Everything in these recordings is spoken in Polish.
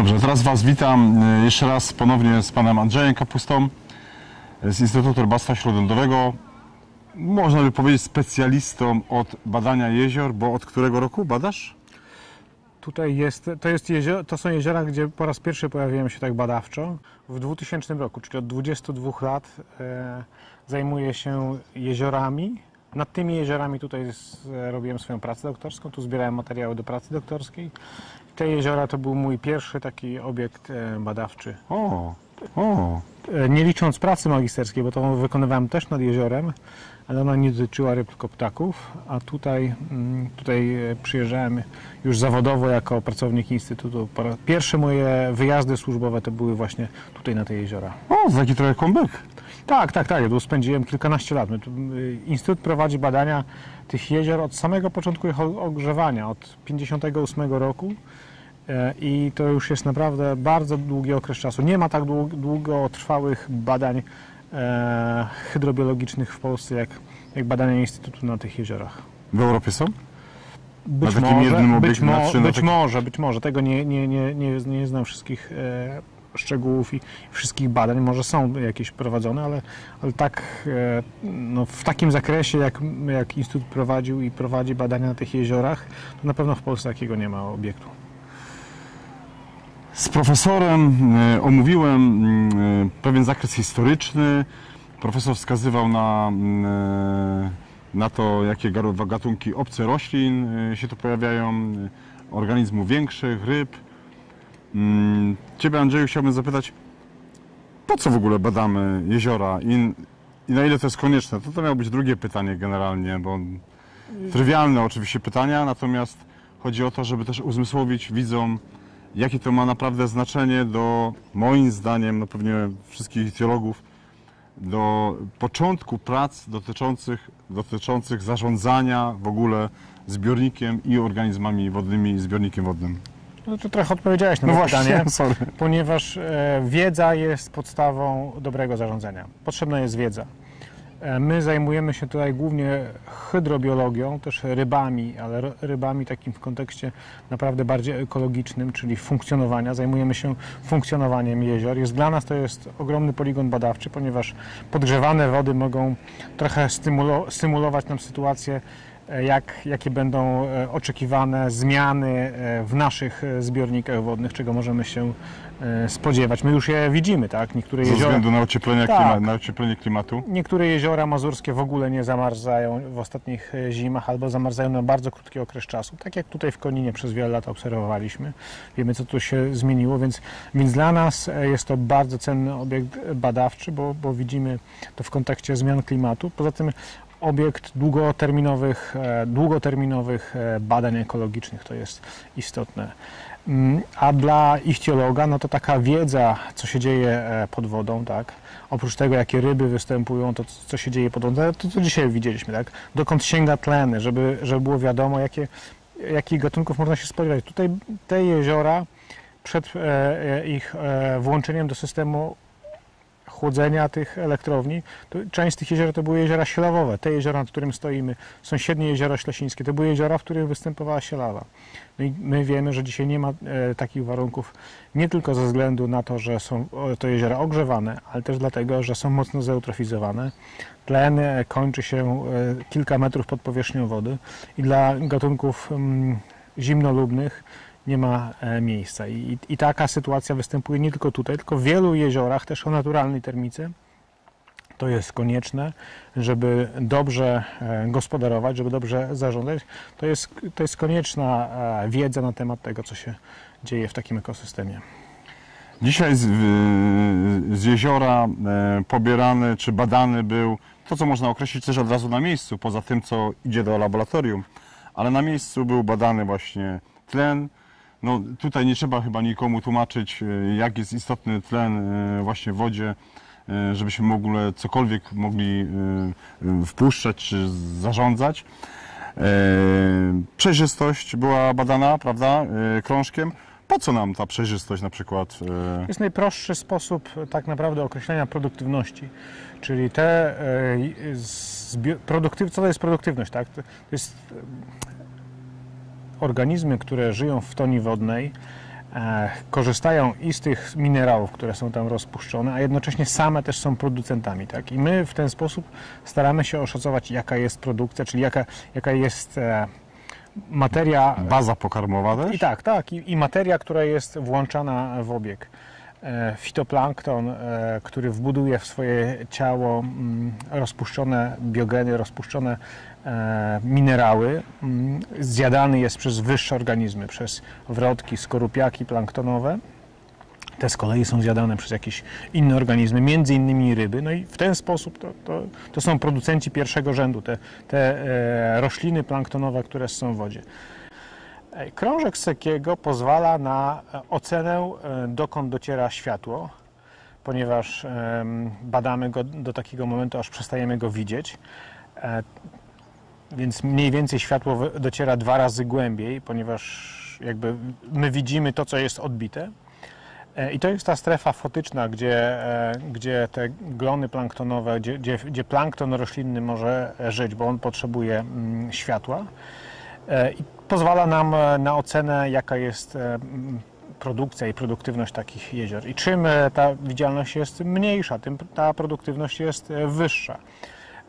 Dobrze, teraz Was witam e, jeszcze raz ponownie z panem Andrzejem Kapustą z Instytutu Rybactwa Śródlądowego. Można by powiedzieć specjalistą od badania jezior, bo od którego roku badasz? Tutaj jest, to, jest to są jeziora, gdzie po raz pierwszy pojawiłem się tak badawczo. W 2000 roku, czyli od 22 lat e, zajmuję się jeziorami. Nad tymi jeziorami tutaj robiłem swoją pracę doktorską, tu zbierałem materiały do pracy doktorskiej. Te jeziora to był mój pierwszy taki obiekt e, badawczy. O, o, E, Nie licząc pracy magisterskiej, bo to wykonywałem też nad jeziorem, ale ona nie dotyczyła ryb, tylko ptaków, a tutaj, mm, tutaj e, przyjeżdżałem już zawodowo jako pracownik Instytutu. Pierwsze moje wyjazdy służbowe to były właśnie tutaj na te jeziora. o, taki trochę comeback. Tak, tak, tak, tu spędziłem kilkanaście lat. Y, Instytut prowadzi badania tych jezior od samego początku ich ogrzewania, od 58 roku. E, I to już jest naprawdę bardzo długi okres czasu. Nie ma tak dłu- długotrwałych badań e, hydrobiologicznych w Polsce, jak, jak badania Instytutu na tych jeziorach. W Europie są? Być może, być, mo- być może, być może. Tego nie, nie, nie, nie, nie znam wszystkich e, szczegółów i wszystkich badań. Może są jakieś prowadzone, ale, ale tak e, no, w takim zakresie, jak, jak Instytut prowadził i prowadzi badania na tych jeziorach, to na pewno w Polsce takiego nie ma obiektu. Z profesorem e, omówiłem mm, e, pewien zakres historyczny. Profesor wskazywał na, mm, na to, jakie gatunki obce roślin się tu pojawiają, organizmów większych, ryb. Mm, Ciebie, Andrzeju, chciałbym zapytać, po co w ogóle badamy jeziora i, i na ile to jest konieczne? To, to miało być drugie pytanie generalnie, bo trywialne oczywiście pytania, natomiast chodzi o to, żeby też uzmysłowić widzom, jakie to ma naprawdę znaczenie do, moim zdaniem, no pewnie wszystkich teologów, do początku prac dotyczących, dotyczących zarządzania w ogóle zbiornikiem i organizmami wodnymi i zbiornikiem wodnym. No to trochę odpowiedziałeś na No to właśnie, pytanie. sorry. ponieważ e, wiedza jest podstawą dobrego zarządzania. Potrzebna jest wiedza. E, My zajmujemy się tutaj głównie hydrobiologią, też rybami, ale ry- rybami takim w kontekście naprawdę bardziej ekologicznym, czyli funkcjonowania. Zajmujemy się funkcjonowaniem jezior. Jest dla nas to jest ogromny poligon badawczy, ponieważ podgrzewane wody mogą trochę stymulo- symulować nam sytuację jak, jakie będą e, oczekiwane zmiany e, w naszych e, zbiornikach wodnych, czego możemy się spodziewać. My już je widzimy, tak? Niektóre Ze jeziora, względu na ocieplenie, Tak. klima, na ocieplenie klimatu. niektóre jeziora mazurskie w ogóle nie zamarzają w ostatnich zimach albo zamarzają na bardzo krótki okres czasu. Tak jak tutaj w Koninie przez wiele lat obserwowaliśmy. Wiemy, co tu się zmieniło, więc, więc dla nas jest to bardzo cenny obiekt badawczy, bo, bo widzimy to w kontekście zmian klimatu. Poza tym obiekt długoterminowych, e, długoterminowych e, badań ekologicznych to jest istotne. Mm, A dla ichtiologa, no to taka wiedza, co się dzieje e, pod wodą, tak? Oprócz tego, jakie ryby występują, to co się dzieje pod wodą, to co dzisiaj widzieliśmy, tak? Dokąd sięga tlen, żeby, żeby było wiadomo, jakie, jakich gatunków można się spodziewać. Tutaj te jeziora przed ich włączeniem do systemu chłodzenia tych elektrowni, część z tych jezior to były jeziora sielawowe. Te jeziora, nad którym stoimy, sąsiednie jeziora ślesińskie, to były jeziora, w których występowała sielawa. No i my wiemy, że dzisiaj nie ma e, takich warunków nie tylko ze względu na to, że są to jeziora ogrzewane, ale też dlatego, że są mocno zeutrofizowane. Tlen kończy się e, kilka metrów pod powierzchnią wody i dla gatunków mm, zimnolubnych nie ma e, miejsca. I, I taka sytuacja występuje nie tylko tutaj, tylko w wielu jeziorach, też o naturalnej termicy. To jest konieczne, żeby dobrze e, gospodarować, żeby dobrze zarządzać. To jest, to jest konieczna e, wiedza na temat tego, co się dzieje w takim ekosystemie. Dzisiaj z, z jeziora pobierany czy badany był to, co można określić też od razu na miejscu, poza tym, co idzie do laboratorium, ale na miejscu był badany właśnie tlen. No, tutaj nie trzeba chyba nikomu tłumaczyć, e, jak jest istotny tlen e, właśnie w wodzie, e, żebyśmy w ogóle cokolwiek mogli wpuszczać czy zarządzać. Przejrzystość była badana, prawda, krążkiem. Po co nam ta przejrzystość na przykład? jest najprostszy sposób tak naprawdę określenia produktywności, czyli te e, zbio- produktyw, co to jest produktywność, tak? To jest organizmy, które żyją w toni wodnej, e, korzystają i z tych minerałów, które są tam rozpuszczone, a jednocześnie same też są producentami. Tak? I my w ten sposób staramy się oszacować, jaka jest produkcja, czyli jaka, jaka jest e, materia. Baza pokarmowa też? I tak, tak. I, I materia, która jest włączana w obieg. E, Fitoplankton, który wbuduje w swoje ciało mm, rozpuszczone biogeny, rozpuszczone minerały, mm, zjadany jest przez wyższe organizmy, przez wrotki, skorupiaki planktonowe. Te z kolei są zjadane przez jakieś inne organizmy, między innymi ryby. No i w ten sposób to, to, to są producenci pierwszego rzędu, te, te e, rośliny planktonowe, które są w wodzie. E, Krążek Sekiego pozwala na e, ocenę, e, dokąd dociera światło, ponieważ badamy go do takiego momentu, aż przestajemy go widzieć. Więc mniej więcej światło dociera dwa razy głębiej, ponieważ jakby my widzimy to, co jest odbite. E, I to jest ta strefa fotyczna, gdzie, e, gdzie te glony planktonowe, gdzie, gdzie, gdzie plankton roślinny może e, żyć, bo on potrzebuje mm, światła. I pozwala nam na ocenę, jaka jest produkcja i produktywność takich jezior. I czym ta widzialność jest mniejsza, tym ta produktywność jest wyższa.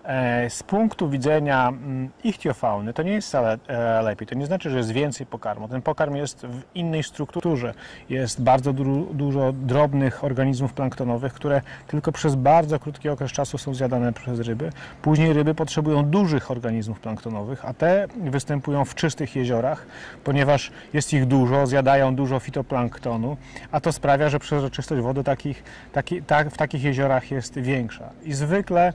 E, Z punktu widzenia mm, ichtiofauny to nie jest wcale e, lepiej. To nie znaczy, że jest więcej pokarmu. Ten pokarm jest w innej strukturze. Jest bardzo du- dużo drobnych organizmów planktonowych, które tylko przez bardzo krótki okres czasu są zjadane przez ryby. Później ryby potrzebują dużych organizmów planktonowych, a te występują w czystych jeziorach, ponieważ jest ich dużo, zjadają dużo fitoplanktonu, a to sprawia, że przezroczystość wody takich, taki, tak, w takich jeziorach jest większa. I zwykle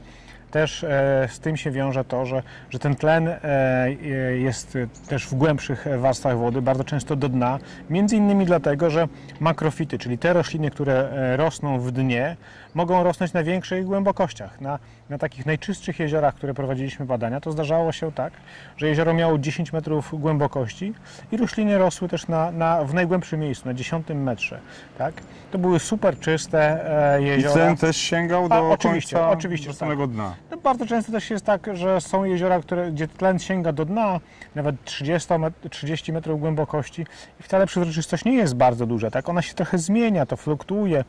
też e, z tym się wiąże to, że, że ten tlen e, e, jest też w głębszych warstwach wody, bardzo często do dna, między innymi dlatego, że makrofity, czyli te rośliny, które rosną w dnie, mogą rosnąć na większych głębokościach. Na, na takich najczystszych jeziorach, które prowadziliśmy badania, to zdarzało się tak, że jezioro miało 10 metrów głębokości i rośliny rosły też na, na, w najgłębszym miejscu, na 10 metrze. Tak? To były super czyste e, I jeziora. ten też sięgał do A, oczywiście, końca, oczywiście, do samego dna. No, bardzo często też jest tak, że są jeziora, które, gdzie tlen sięga do dna, nawet 30, met- 30 metrów głębokości i wcale przezroczystość nie jest bardzo duża. Tak? Ona się trochę zmienia, to fluktuuje.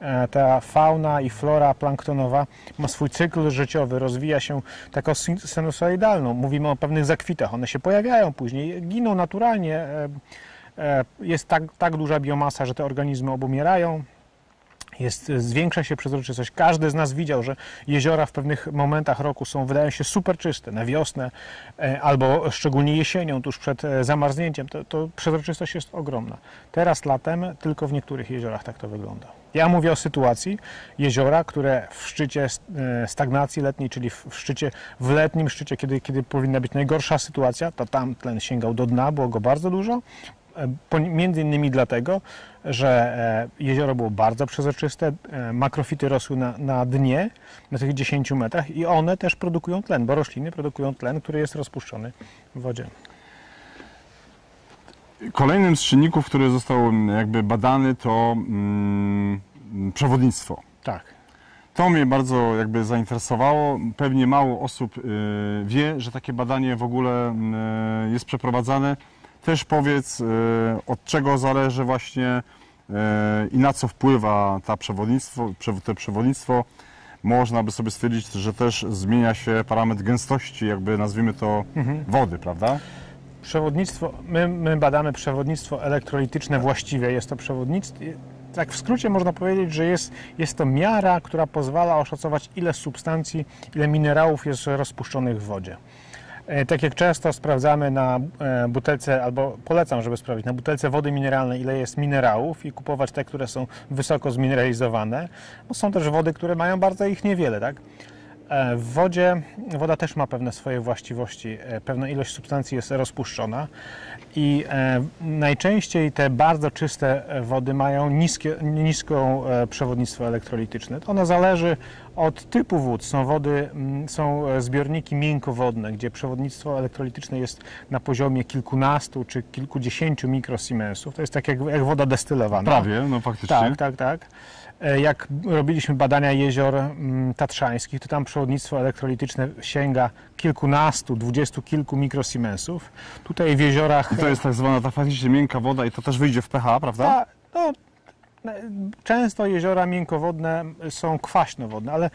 E, Ta fauna i flora planktonowa ma swój cykl życiowy, rozwija się taką sin- sinusoidalną. Mówimy o pewnych zakwitach. One się pojawiają później, giną naturalnie. E, e, Jest tak, tak duża biomasa, że te organizmy obumierają. Jest, zwiększa się przezroczystość. Każdy z nas widział, że jeziora w pewnych momentach roku są, wydają się super czyste. Na wiosnę albo szczególnie jesienią, tuż przed zamarznięciem, to, to przezroczystość jest ogromna. Teraz latem tylko w niektórych jeziorach tak to wygląda. Ja mówię o sytuacji jeziora, które w szczycie e, stagnacji letniej, czyli w szczycie, w letnim szczycie, kiedy, kiedy powinna być najgorsza sytuacja, to tam tlen sięgał do dna, było go bardzo dużo. E, Między innymi dlatego, że e, jezioro było bardzo przezroczyste, makrofity rosły na, na dnie, na tych 10 metrach i one też produkują tlen, bo rośliny produkują tlen, który jest rozpuszczony w wodzie. Kolejnym z czynników, który został mm, jakby badany, to mm, przewodnictwo. Tak. To mnie bardzo jakby zainteresowało. Pewnie mało osób y, wie, że takie badanie w ogóle y, jest przeprowadzane. Też powiedz, y, od czego zależy właśnie i na co wpływa ta przewodnictwo, przew- to przewodnictwo. Można by sobie stwierdzić, że też zmienia się parametr gęstości, jakby nazwijmy to wody, prawda? Przewodnictwo, my, my badamy przewodnictwo elektrolityczne właściwie. Jest to przewodnictwo, tak w skrócie można powiedzieć, że jest, jest to miara, która pozwala oszacować ile substancji, ile minerałów jest rozpuszczonych w wodzie. E, Tak jak często sprawdzamy na e, butelce, albo polecam, żeby sprawdzić na butelce wody mineralnej, ile jest minerałów i kupować te, które są wysoko zmineralizowane. Bo są też wody, które mają bardzo ich niewiele, tak? E, W wodzie woda też ma pewne swoje właściwości. E, Pewna ilość substancji jest rozpuszczona i e, najczęściej te bardzo czyste wody mają niskie, niską przewodnictwo elektrolityczne. Ono zależy od typu wód. Są wody, mm, są e, zbiorniki miękkowodne, gdzie przewodnictwo elektrolityczne jest na poziomie kilkunastu czy kilkudziesięciu mikrosiemensów. To jest tak jak, jak woda destylowana. Prawie, no faktycznie. Tak, tak, tak. E, Jak robiliśmy badania jezior mm, tatrzańskich, to tam przewodnictwo elektrolityczne sięga kilkunastu, dwudziestu kilku mikrosiemensów. Tutaj w jeziorach... I to jest tak zwana ta faktycznie miękka woda i to też wyjdzie w pH, prawda? Ta, no, często jeziora miękkowodne są kwaśnowodne, ale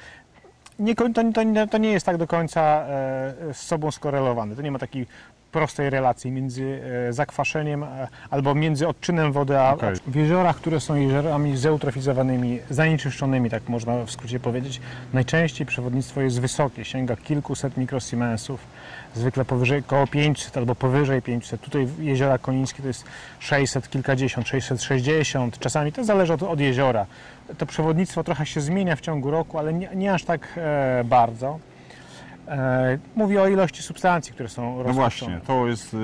nie, to, to, nie- to nie jest tak do końca e, z sobą skorelowane. To nie ma takiej prostej relacji między e, zakwaszeniem e, albo między odczynem wody, a Okej. w jeziorach, które są jeziorami zeutrofizowanymi, zanieczyszczonymi, tak można w skrócie powiedzieć, najczęściej przewodnictwo jest wysokie, sięga kilkuset mikrosiemensów, zwykle powyżej około 500 albo powyżej 500. Tutaj jeziora konińskie to jest 600, kilkadziesiąt, 660, czasami to zależy od, od jeziora. To przewodnictwo trochę się zmienia w ciągu roku, ale nie, nie aż tak e, bardzo. E, mówię o ilości substancji, które są No rozpuszczone. właśnie, to jest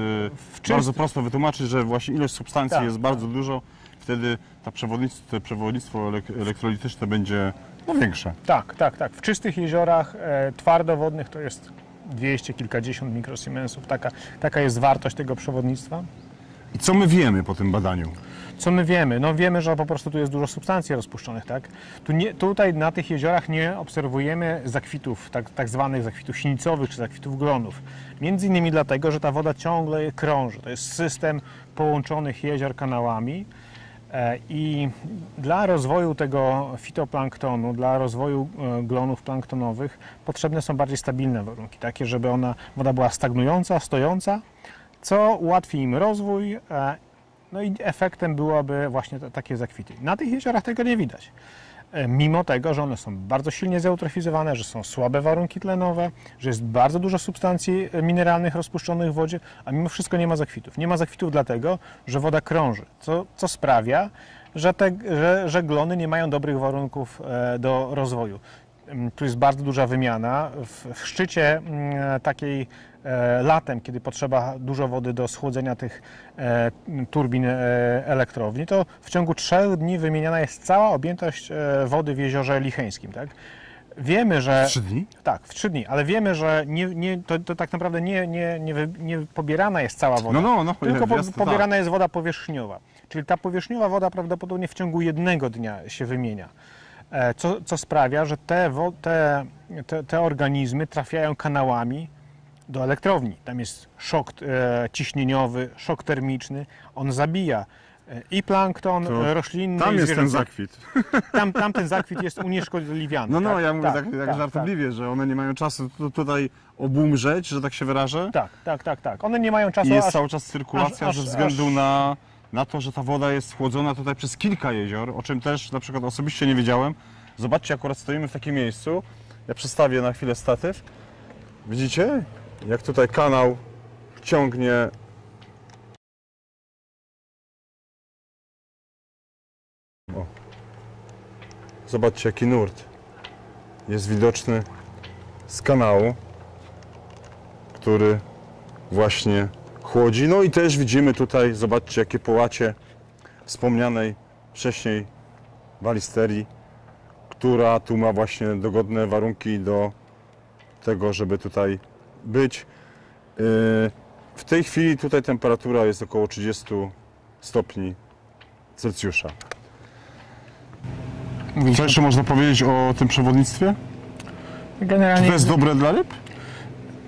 czystym- bardzo prosto wytłumaczyć, że właśnie ilość substancji Tak, jest bardzo dużo, wtedy ta przewodnictwo, to przewodnictwo elek- elektrolityczne będzie no, większe. Tak, tak, tak. W czystych jeziorach e, twardowodnych to jest 200 kilkadziesiąt mikrosiemensów. Taka, taka jest wartość tego przewodnictwa. I co my wiemy po tym badaniu? Co my wiemy? No wiemy, że po prostu tu jest dużo substancji rozpuszczonych, tak? Tu nie, tutaj na tych jeziorach nie obserwujemy zakwitów, tak, tak zwanych zakwitów sinicowych czy zakwitów glonów. Między innymi dlatego, że ta woda ciągle krąży. To jest system połączonych jezior kanałami i dla rozwoju tego fitoplanktonu, dla rozwoju e, glonów planktonowych potrzebne są bardziej stabilne warunki, takie, żeby ona, woda była stagnująca, stojąca, co ułatwi im rozwój e, no i efektem byłoby właśnie takie zakwity. Na tych jeziorach tego nie widać. E, Mimo tego, że one są bardzo silnie zeutrofizowane, że są słabe warunki tlenowe, że jest bardzo dużo substancji e, mineralnych rozpuszczonych w wodzie, a mimo wszystko nie ma zakwitów. Nie ma zakwitów dlatego, że woda krąży, co, co sprawia, że, te, że, że glony nie mają dobrych warunków e, do rozwoju. Ym, Tu jest bardzo duża wymiana. W, w szczycie mm, takiej e, latem, kiedy potrzeba dużo wody do schłodzenia tych e, turbin e, elektrowni, to w ciągu trzech dni wymieniana jest cała objętość wody w jeziorze licheńskim. Tak? Wiemy, że. Trzy dni? Tak, w trzy dni, ale wiemy, że nie, nie, to, to tak naprawdę nie, nie, nie, nie pobierana jest cała woda. No, no, no. Tylko po, jasne, pobierana jest woda powierzchniowa. Czyli ta powierzchniowa woda prawdopodobnie w ciągu jednego dnia się wymienia. E, Co, co sprawia, że te, te, te, te organizmy trafiają kanałami do elektrowni. Tam jest szok e, ciśnieniowy, szok termiczny. On zabija e, i plankton To e, roślinny, Tam jest ten zakwit. Tam, tam ten zakwit jest unieszkodliwiany. No, no, tak, ja mówię tak, tak, żartobliwie, że one nie mają czasu tu, tutaj obumrzeć, że tak się wyrażę. Tak, tak, tak, tak. One nie mają czasu I jest aż, cały czas cyrkulacja aż- ze aż- względu aż- Na, na to, że ta woda jest schłodzona tutaj przez kilka jezior, o czym też na przykład osobiście nie wiedziałem. Zobaczcie, akurat stoimy w takim miejscu. Ja przestawię na chwilę statyw. Widzicie, jak tutaj kanał ciągnie O. Zobaczcie, jaki nurt jest widoczny z kanału, który właśnie chłodzi. No i też widzimy tutaj, zobaczcie, jakie połacie wspomnianej wcześniej balisterii, która tu ma właśnie dogodne warunki do tego, żeby tutaj być. Yy, W tej chwili tutaj temperatura jest około 30 stopni Celsjusza. Co jeszcze można powiedzieć o tym przewodnictwie? Czy Generalnie to jest dobre dla ryb?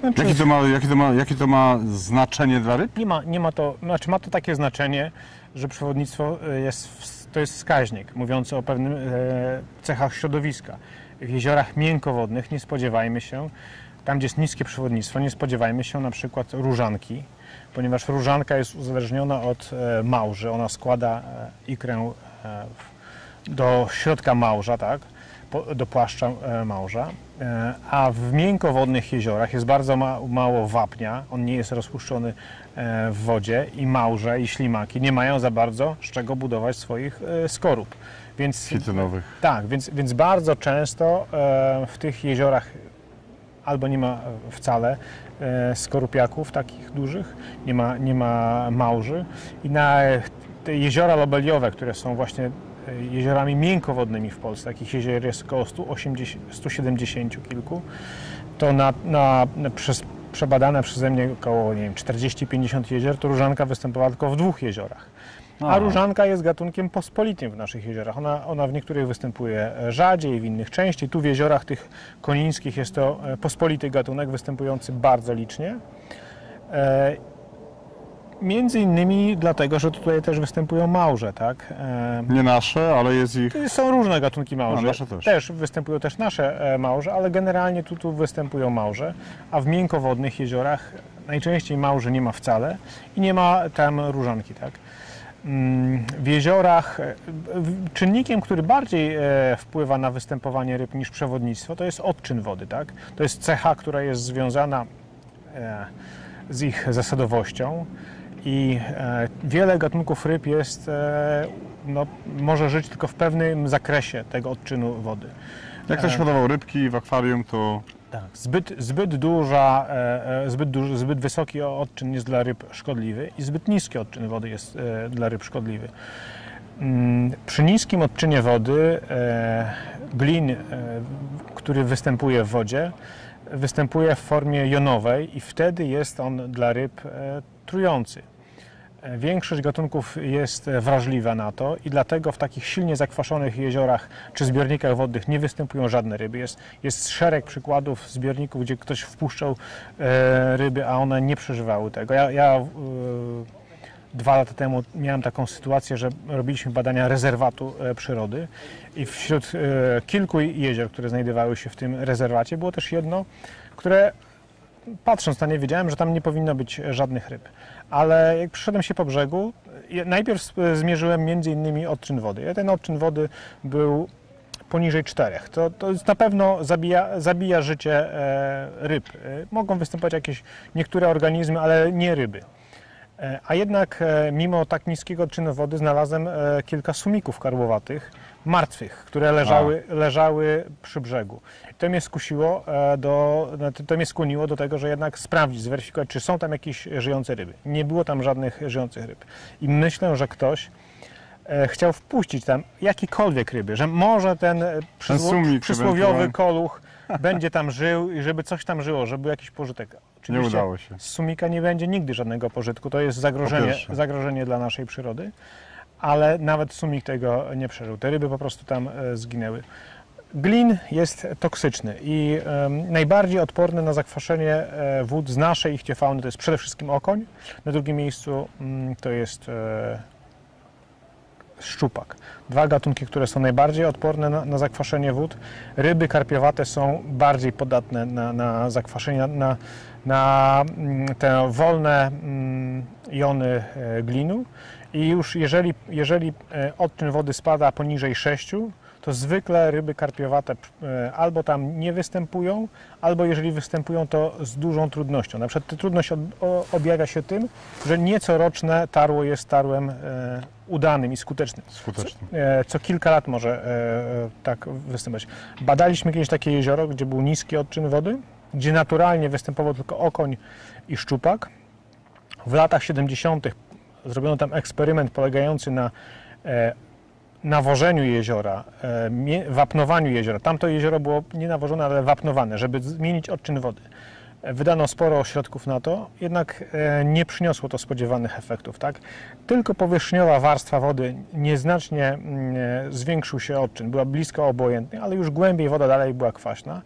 Znaczy, Jakie to ma, jakie to ma, jakie to ma znaczenie dla ryb? nie, ma, nie ma to, znaczy ma to takie znaczenie, że przewodnictwo e, jest, to jest wskaźnik mówiący o pewnym e, cechach środowiska. W jeziorach miękkowodnych nie spodziewajmy się, tam gdzie jest niskie przewodnictwo, nie spodziewajmy się na przykład różanki, ponieważ różanka jest uzależniona od e, małży. Ona składa ikrę do środka małża, tak? Do płaszcza e, małża. E, a w miękkowodnych jeziorach jest bardzo ma, mało wapnia. On nie jest rozpuszczony e, w wodzie i małże i ślimaki nie mają za bardzo z czego budować swoich skorup. Więc Chitynowych. tak, więc, więc bardzo często w tych jeziorach albo nie ma wcale skorupiaków takich dużych, nie ma, nie ma małży i na te jeziora lobeliowe, które są właśnie jeziorami miękkowodnymi w Polsce, takich jezior jest około 180, 170 kilku, to na, na, na przez, przebadane przeze mnie około nie wiem, 40-50 jezior, to różanka występowała tylko w dwóch jeziorach. A różanka jest gatunkiem pospolitym w naszych jeziorach. Ona, ona w niektórych występuje rzadziej, w innych częściej. Tu w jeziorach tych konińskich jest to e, pospolity gatunek, występujący bardzo licznie. Między innymi dlatego, że tutaj też występują małże, tak? E, Nie nasze, ale jest ich... są różne gatunki małże. No, nasze też. występują też nasze e, małże, ale generalnie tu, tu występują małże, a w miękkowodnych jeziorach najczęściej małże nie ma wcale i nie ma tam różanki, tak? Mm, W jeziorach e, czynnikiem, który bardziej wpływa na występowanie ryb niż przewodnictwo, to jest odczyn wody, tak? To jest cecha, która jest związana z ich zasadowością i e, wiele gatunków ryb jest, e, no, może żyć tylko w pewnym zakresie tego odczynu wody. Jak ktoś hodował rybki w akwarium, to Tak. Zbyt, zbyt duża, e, e, zbyt, duży, zbyt wysoki odczyn jest dla ryb szkodliwy i zbyt niski odczyn wody jest e, dla ryb szkodliwy. Mm, Przy niskim odczynie wody e, glin, e, który występuje w wodzie, występuje w formie jonowej i wtedy jest on dla ryb e, trujący. E, Większość gatunków jest e, wrażliwa na to i dlatego w takich silnie zakwaszonych jeziorach czy zbiornikach wodnych nie występują żadne ryby. Jest, jest szereg przykładów zbiorników, gdzie ktoś wpuszczał e, ryby, a one nie przeżywały tego. Ja, ja e, dwa lata temu miałem taką sytuację, że robiliśmy badania rezerwatu e, przyrody i wśród kilku jezior, które znajdowały się w tym rezerwacie, było też jedno, które patrząc na nie wiedziałem, że tam nie powinno być żadnych ryb. Ale jak przyszedłem się po brzegu, najpierw zmierzyłem między innymi odczyn wody. Ten odczyn wody był poniżej 4. To, to na pewno zabija, zabija życie e, ryb. E, mogą występować jakieś niektóre organizmy, ale nie ryby. E, A jednak mimo tak niskiego odczynu wody znalazłem kilka sumików karłowatych, martwych, które leżały, leżały przy brzegu. To mnie skusiło, e, do, no, to- mnie skłoniło do tego, że jednak sprawdzić, zweryfikować, czy są tam jakieś żyjące ryby. Nie było tam żadnych żyjących ryb. I myślę, że ktoś e, chciał wpuścić tam jakiekolwiek ryby, że może ten e, przysło, sumik przysłowiowy koluch będzie tam żył i żeby coś tam żyło, żeby był jakiś pożytek. nie Oczywiście udało się. z sumika nie będzie nigdy żadnego pożytku. To jest zagrożenie, zagrożenie dla naszej przyrody, ale nawet sumik tego nie przeżył. Te ryby po prostu tam e, zginęły. Glin jest toksyczny i najbardziej odporny na zakwaszenie e, wód z naszej ichtiofauny to jest przede wszystkim okoń. Na drugim miejscu mm, to jest e, szczupak. Dwa gatunki, które są najbardziej odporne na, na zakwaszenie wód. Ryby karpiowate są bardziej podatne na, na zakwaszenie, na, na, mm, te wolne mm, jony glinu. I już jeżeli, jeżeli e, odczyn wody spada poniżej 6, to zwykle ryby karpiowate e, albo tam nie występują, albo jeżeli występują, to z dużą trudnością. Na przykład ta trudność objawia się tym, że niecoroczne tarło jest tarłem e, udanym i skutecznym. Skuteczny. E, Co kilka lat może tak występować. Badaliśmy kiedyś takie jezioro, gdzie był niski odczyn wody, gdzie naturalnie występował tylko okoń i szczupak. W latach 70. zrobiono tam eksperyment polegający na e, nawożeniu jeziora, e, wapnowaniu jeziora. Tamto jezioro było nie nawożone, ale wapnowane, żeby zmienić odczyn wody. E, Wydano sporo środków na to, jednak nie przyniosło to spodziewanych efektów. Tak? Tylko powierzchniowa warstwa wody nieznacznie mm, zwiększył się odczyn, była blisko obojętnej, ale już głębiej woda dalej była kwaśna.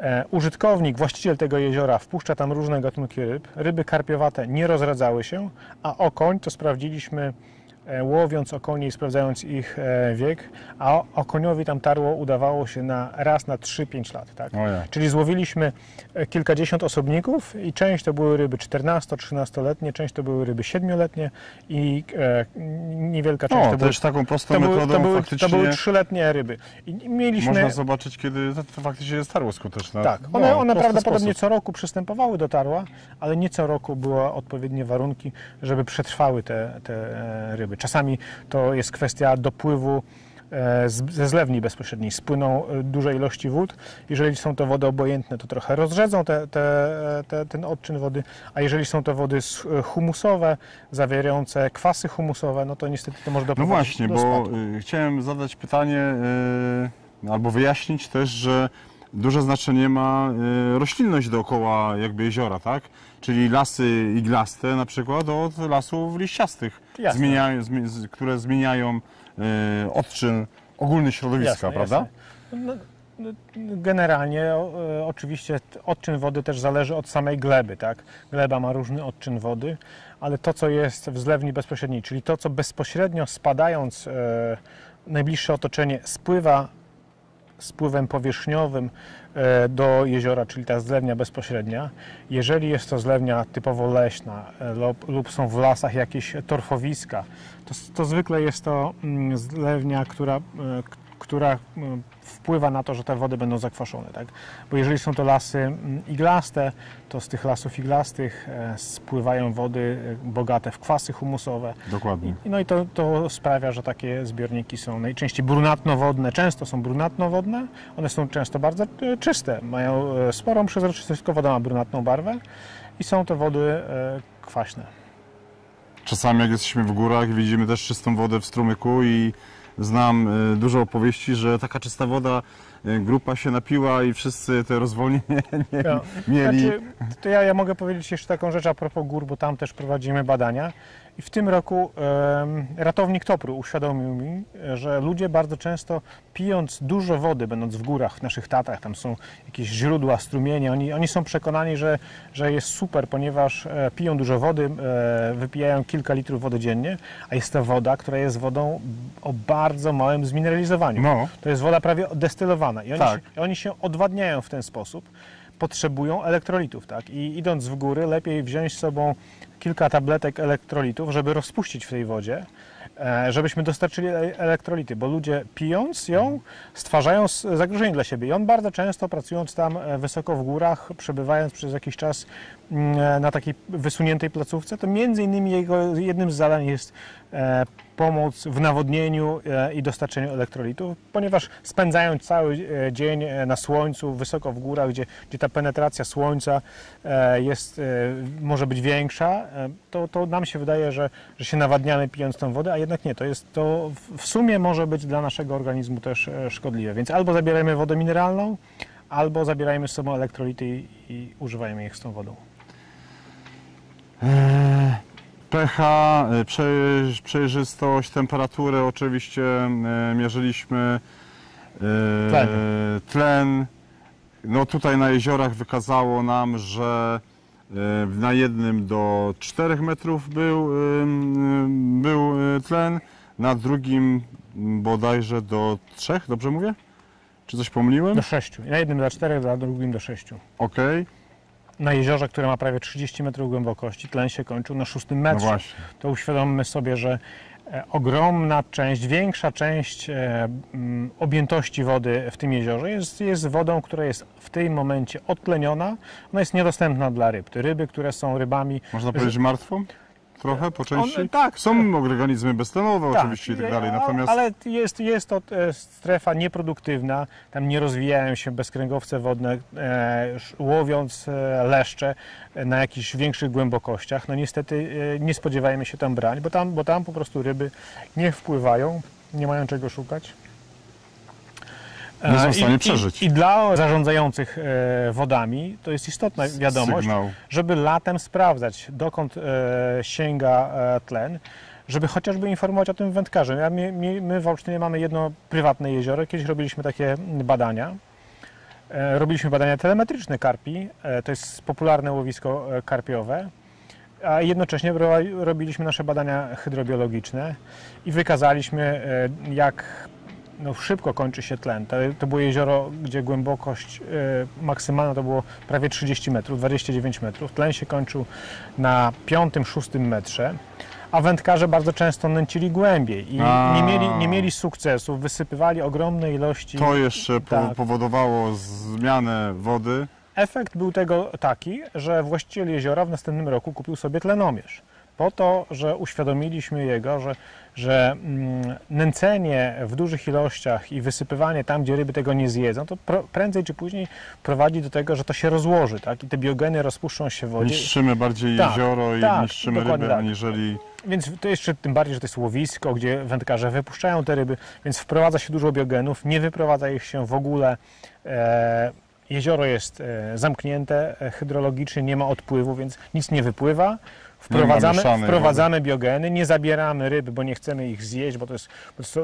E, Użytkownik, właściciel tego jeziora wpuszcza tam różne gatunki ryb. Ryby karpiowate nie rozradzały się, a okoń to sprawdziliśmy łowiąc okonie i sprawdzając ich e, wiek, a okoniowi tam tarło udawało się na raz na 3-5 lat. Tak? Czyli złowiliśmy e, kilkadziesiąt osobników i część to były ryby 14-13-letnie, część to były ryby 7-letnie i e, niewielka część O, to były też taką prostą to metodą to, były, faktycznie to były trzyletnie ryby. I mieliśmy. można zobaczyć, kiedy to, to faktycznie jest tarło skuteczne. Tak, No, one, one prosty prawdopodobnie sposób. co roku przystępowały do tarła, ale nie co roku były odpowiednie warunki, żeby przetrwały te, te e, Czasami to jest kwestia dopływu e, ze zlewni bezpośredniej. Spłyną e, duże ilości wód. Jeżeli są to wody obojętne, to trochę rozrzedzą te, te, te, ten odczyn wody, a jeżeli są to wody s- humusowe, zawierające kwasy humusowe, no to niestety to może No doprowadzić właśnie, do bo spadku. chciałem zadać pytanie, albo wyjaśnić też, że duże znaczenie ma y, roślinność dookoła jakby jeziora, tak? Czyli lasy iglaste na przykład od lasów liściastych. Zmieniają, które zmieniają e, odczyn ogólny środowiska, Jasne, prawda? jasne. No, no, generalnie o, e, oczywiście odczyn wody też zależy od samej gleby, tak? Gleba ma różny odczyn wody, ale to co jest w zlewni bezpośredniej, czyli to co bezpośrednio spadając e, najbliższe otoczenie spływa spływem powierzchniowym e, do jeziora, czyli ta zlewnia bezpośrednia. Jeżeli jest to zlewnia typowo leśna e, lub, są w lasach jakieś torfowiska, to, to zwykle jest to mm, zlewnia, która, e, która wpływa na to, że te wody będą zakwaszone. Tak? Bo jeżeli są to lasy iglaste, to z tych lasów iglastych e, spływają wody e, bogate w kwasy humusowe, Dokładnie. i- No i to, to sprawia, że takie zbiorniki są najczęściej brunatnowodne, często są brunatnowodne, one są często bardzo e, czyste, mają sporą przezroczystość, tylko woda ma brunatną barwę i są to wody kwaśne. Czasami jak jesteśmy w górach widzimy też czystą wodę w strumyku i znam e, dużo opowieści, że taka czysta woda e, grupa się napiła i wszyscy te rozwolnienie Ja. mieli. Znaczy, to ja, ja mogę powiedzieć jeszcze taką rzecz a propos gór, bo tam też prowadzimy badania. I w tym roku ratownik Topru uświadomił mi, że ludzie bardzo często pijąc dużo wody, będąc w górach, w naszych Tatrach, tam są jakieś źródła, strumienie, oni, oni są przekonani, że, że jest super, ponieważ e, piją dużo wody, e, wypijają kilka litrów wody dziennie, a jest to woda, która jest wodą o bardzo małym zmineralizowaniu. No. To jest woda prawie destylowana i oni, Tak. się, oni się odwadniają w ten sposób. Potrzebują elektrolitów, tak? I idąc w góry, lepiej wziąć z sobą kilka tabletek elektrolitów, żeby rozpuścić w tej wodzie, e, żebyśmy dostarczyli e- elektrolity, bo ludzie pijąc ją stwarzają zagrożenie dla siebie. I on bardzo często pracując tam e, wysoko w górach, przebywając przez jakiś czas mm, na takiej wysuniętej placówce, to między innymi jego jednym z zadań jest pomoc w nawodnieniu i dostarczeniu elektrolitów, ponieważ spędzając cały dzień na słońcu, wysoko w górach, gdzie, gdzie ta penetracja słońca jest, może być większa, e, to, to nam się wydaje, że, że się nawadniamy pijąc tą wodę, a jednak nie. To, jest, to w- sumie może być dla naszego organizmu też e, szkodliwe. Więc albo zabierajmy wodę mineralną, albo zabierajmy z sobą elektrolity i, i używajmy ich z tą wodą. pH, e, prze- przejrzystość, temperaturę oczywiście mierzyliśmy. Tlen. tlen. No tutaj na jeziorach wykazało nam, że na jednym do 4 metrów był, był e, tlen, na drugim bodajże do 3, dobrze mówię? Czy coś pomyliłem? Do 6. Na jednym do 4, na drugim do 6. Okej, Na jeziorze, które ma prawie 30 metrów głębokości, tlen się kończył na 6 no metrze. właśnie. to uświadommy sobie, że e, ogromna część, większa część e, mm, objętości wody w tym jeziorze jest, jest wodą, która jest w tym momencie odtleniona. Ona jest niedostępna dla ryb. Te ryby, które są rybami. Można powiedzieć martwą? Trochę po części? One, tak, Są organizmy beztlenowe oczywiście i tak dalej, natomiast Ale jest, jest to e, strefa nieproduktywna, tam nie rozwijają się bezkręgowce wodne, e, łowiąc e, leszcze e, na jakichś większych głębokościach. No niestety nie spodziewajmy się tam brać, bo tam, bo tam po prostu ryby nie wpływają, nie mają czego szukać. Nie są E, w stanie i- przeżyć. I, I dla zarządzających e, wodami to jest istotna wiadomość, sygnał. żeby latem sprawdzać, dokąd e, sięga e, tlen, żeby chociażby informować o tym wędkarzy. Ja, my, my, w Olsztynie mamy jedno prywatne jezioro, kiedyś robiliśmy takie badania. E, robiliśmy badania telemetryczne karpi, e, to jest popularne łowisko e, karpiowe, a jednocześnie ro- robiliśmy nasze badania hydrobiologiczne i wykazaliśmy, e, jak no, szybko kończy się tlen. To, to było jezioro, gdzie głębokość e, maksymalna to było prawie 30 metrów, 29 metrów. Tlen się kończył na 5-6 metrze, a wędkarze bardzo często nęcili głębiej i A. nie mieli, nie mieli sukcesów, wysypywali ogromne ilości. to jeszcze Tak. powodowało zmianę wody. Efekt był tego taki, że właściciel jeziora w następnym roku kupił sobie tlenomierz. Po to, że uświadomiliśmy jego, że, że mm, nęcenie w dużych ilościach i wysypywanie tam, gdzie ryby tego nie zjedzą, to prędzej czy później prowadzi do tego, że to się rozłoży, tak? I te biogeny rozpuszczą się w wodzie. Niszczymy bardziej Tak, jezioro i tak, niszczymy ryby, tak. aniżeli... Więc to jeszcze tym bardziej, że to jest łowisko, gdzie wędkarze wypuszczają te ryby, więc wprowadza się dużo biogenów, nie wyprowadza ich się w ogóle. E, jezioro jest e, zamknięte e, hydrologicznie, nie ma odpływu, więc nic nie wypływa. Wprowadzamy, mieszanej wprowadzamy biogeny, nie zabieramy ryb, bo nie chcemy ich zjeść, bo to, jest,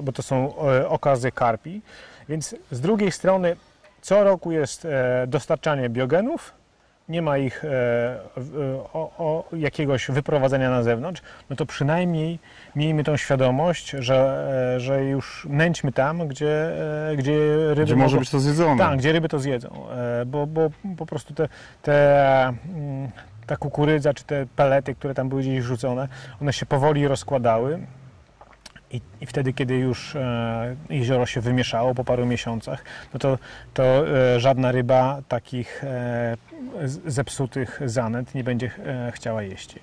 bo to, są- e, okazy karpi. Więc z drugiej strony co roku jest e, dostarczanie biogenów, nie ma ich e, o, o jakiegoś wyprowadzenia na zewnątrz, no to przynajmniej miejmy tą świadomość, że, że już nęćmy tam, gdzie, gdzie ryby Gdzie może mogą- być to zjedzone. tak, gdzie ryby to zjedzą, bo, bo po prostu te, te, mm, ta kukurydza czy te pelety, które tam były gdzieś rzucone, one się powoli rozkładały i, i wtedy, kiedy już e, jezioro się wymieszało po paru miesiącach, no to, to e, żadna ryba takich e, zepsutych zanęt nie będzie e, chciała jeść.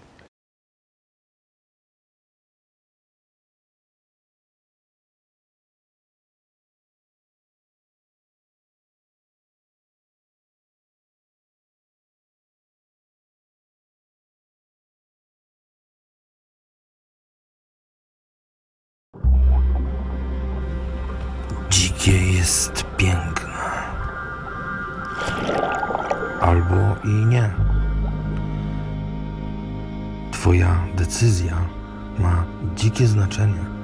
Decyzja ma dzikie znaczenie.